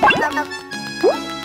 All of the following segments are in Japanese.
Thank you.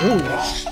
Oh.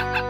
ha ha ha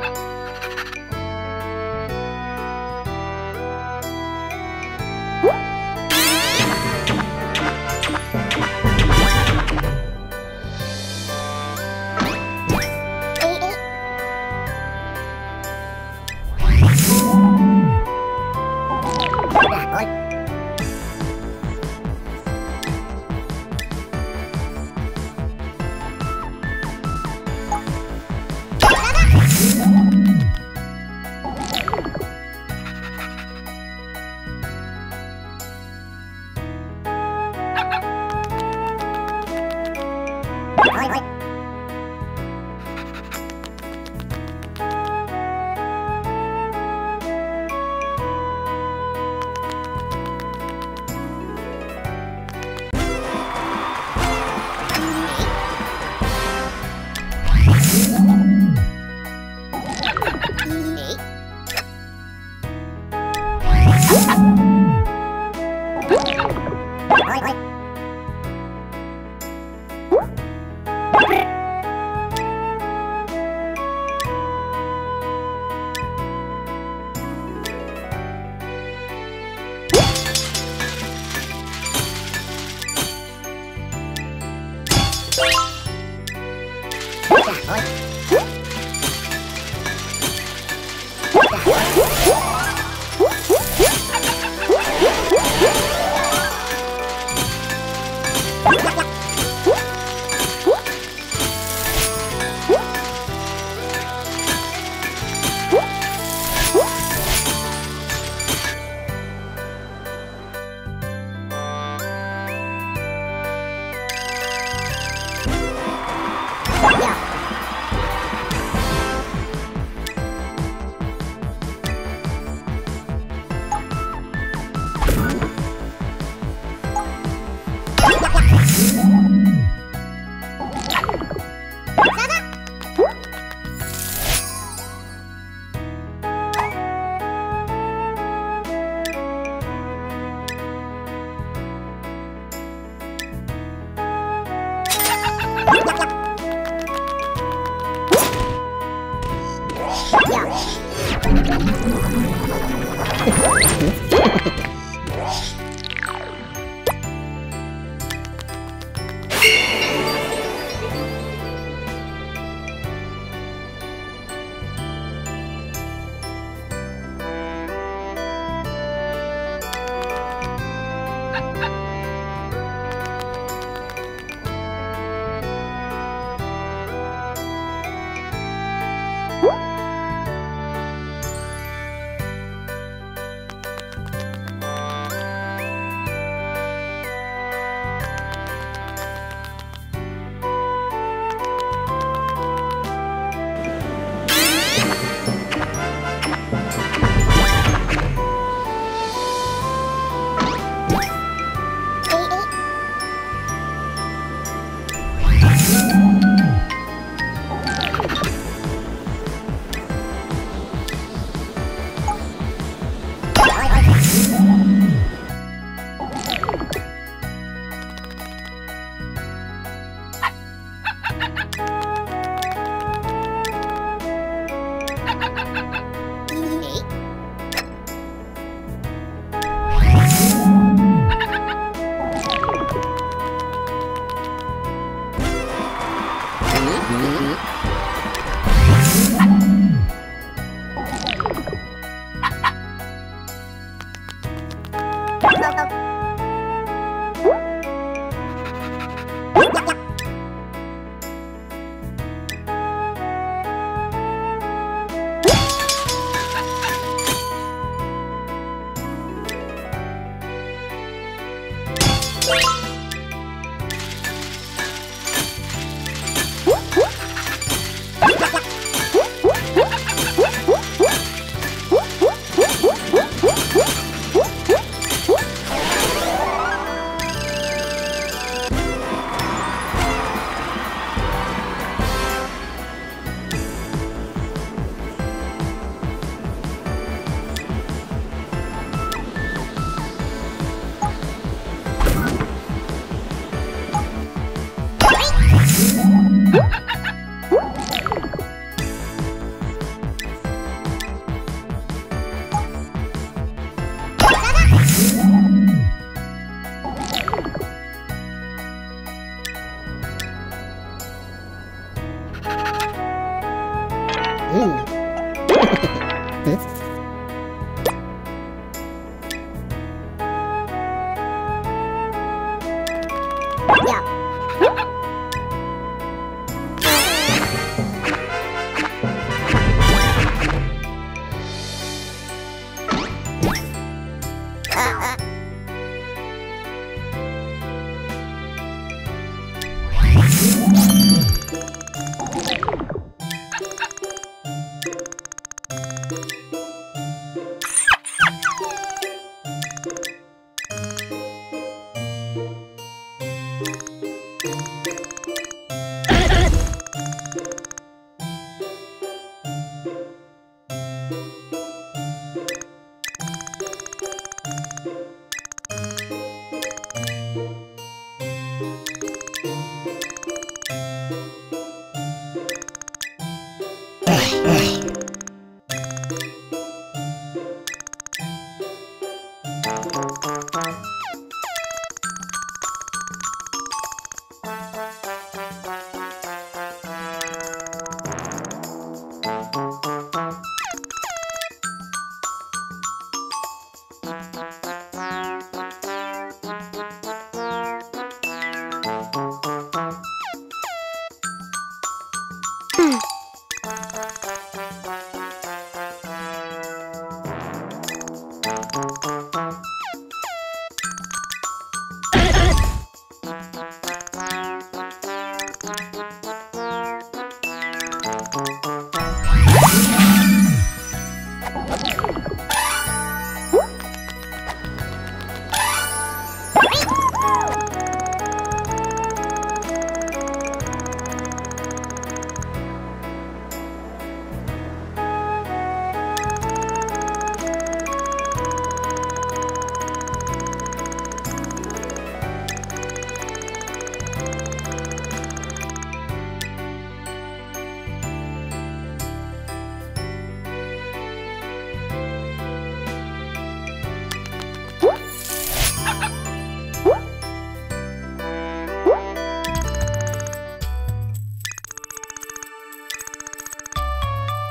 Hmm.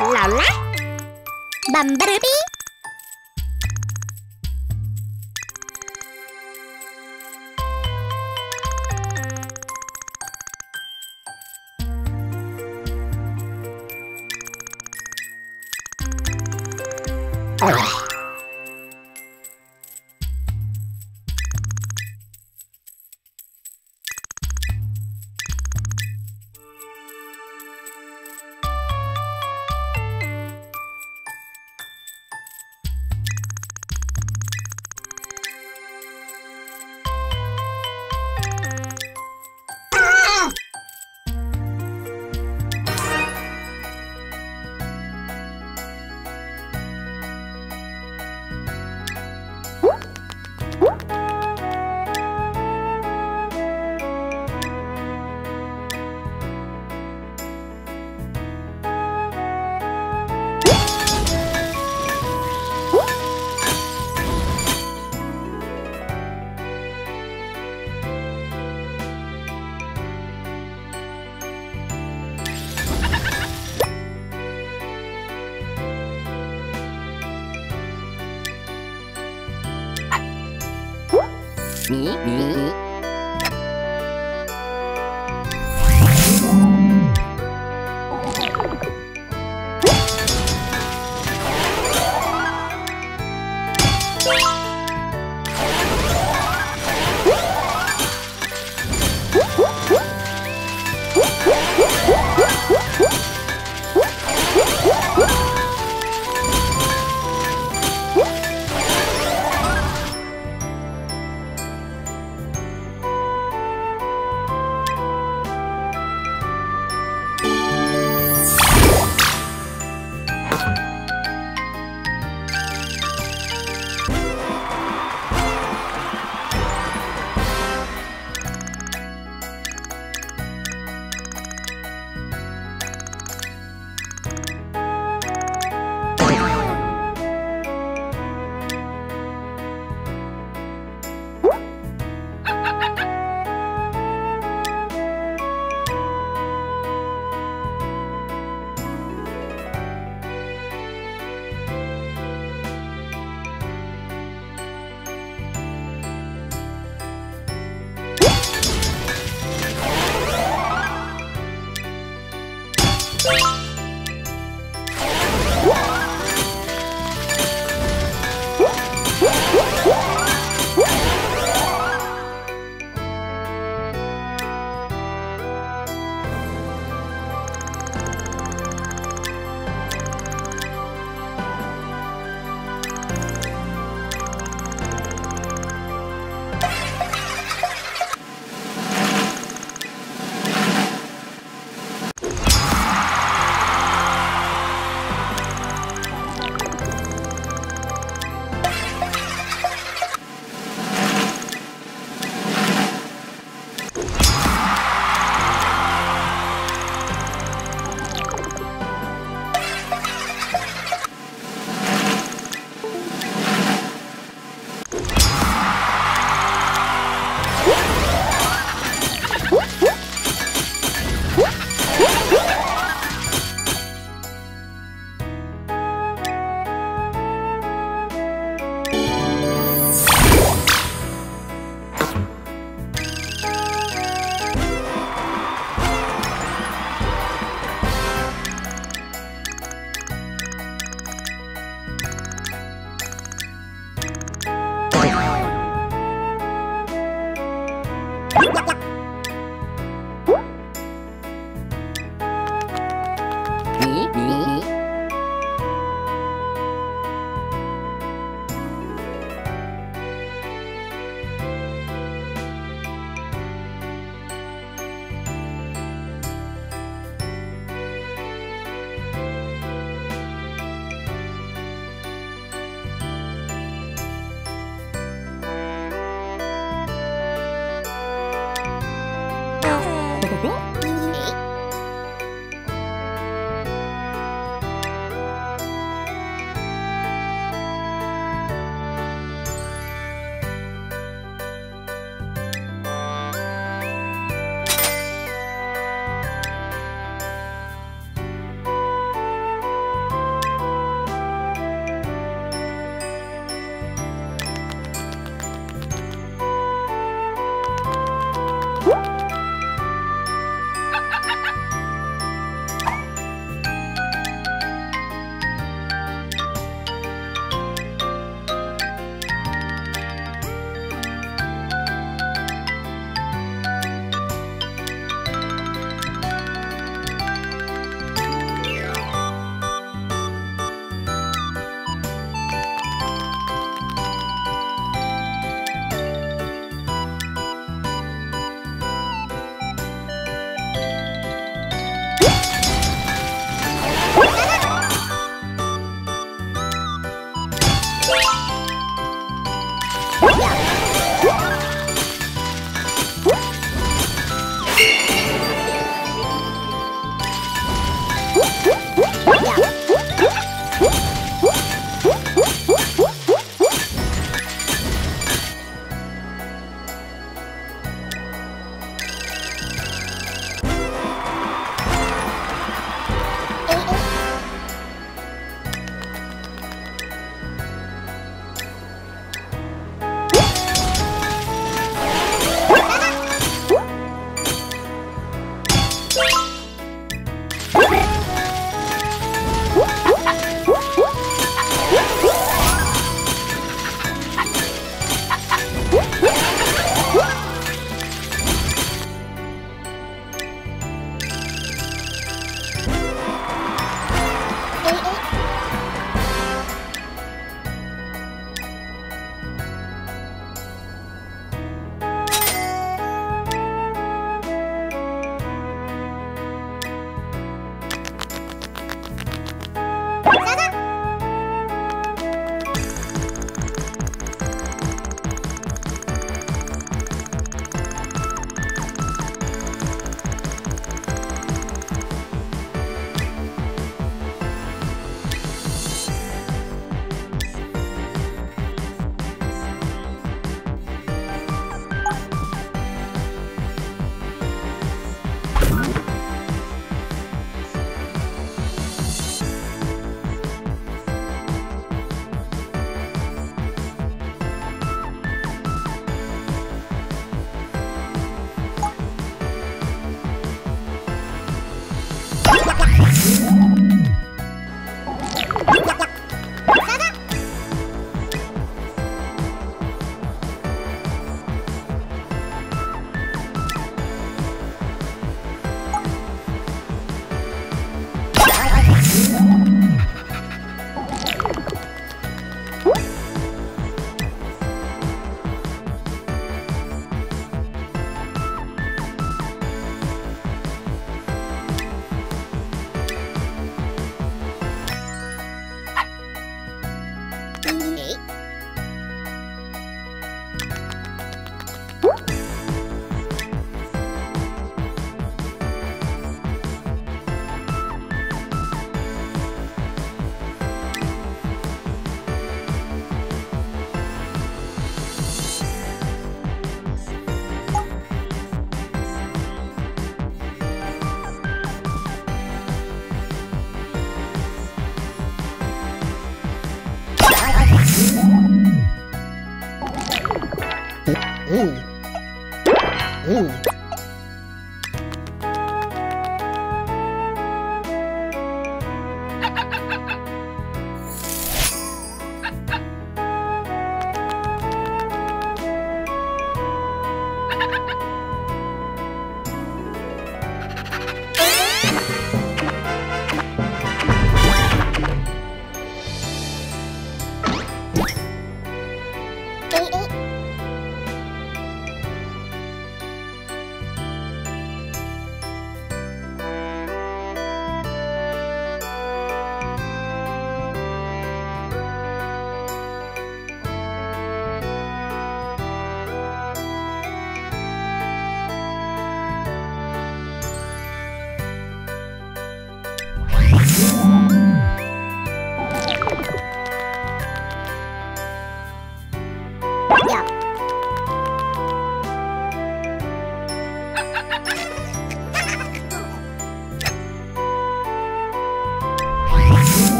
Lola Bambarbi